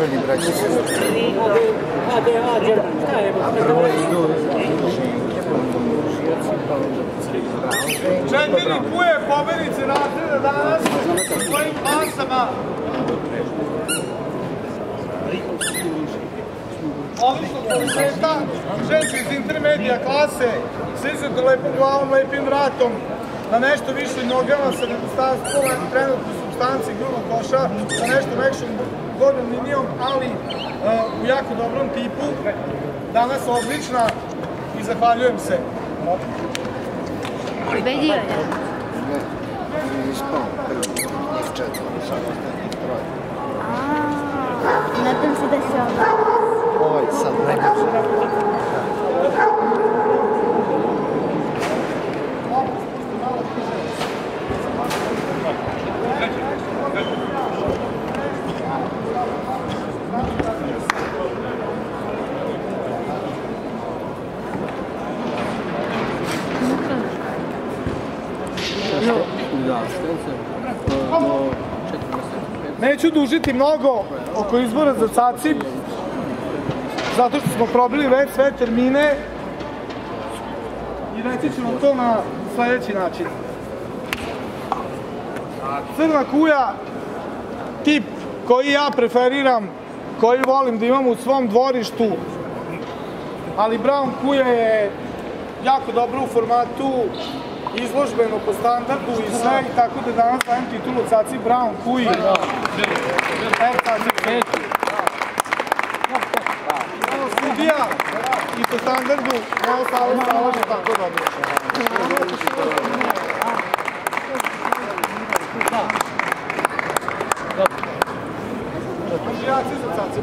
crveni braći. Četiri kuje pobednice razreda danas u svojim klasama. Odličnog kvaliteta, ženski iz intermedija klase, izuzetno lepom glavom, lepim vratom, na nešto više nogama sa nedostatkom trenutno substanci grubog koša, sa nešto mekšom gornjom linijom, ali uh, u jako dobrom tipu. Danas odlična i zahvaljujem se. Pobedio je. Neću dužiti mnogo oko izbora za CACIP, zato što smo probili već sve termine i reći ćemo to na sledeći način. Crna kuja, tip koji ja preferiram, koji volim da imam u svom dvorištu, ali Brown kuja je jako dobro u formatu, izložbeno po standardu i sve, i tako da danas dajem titulu Caci Brown kuji. Evo Caci i po standardu, ovo stalo stalo je tako dobro. Žijaci za Caci.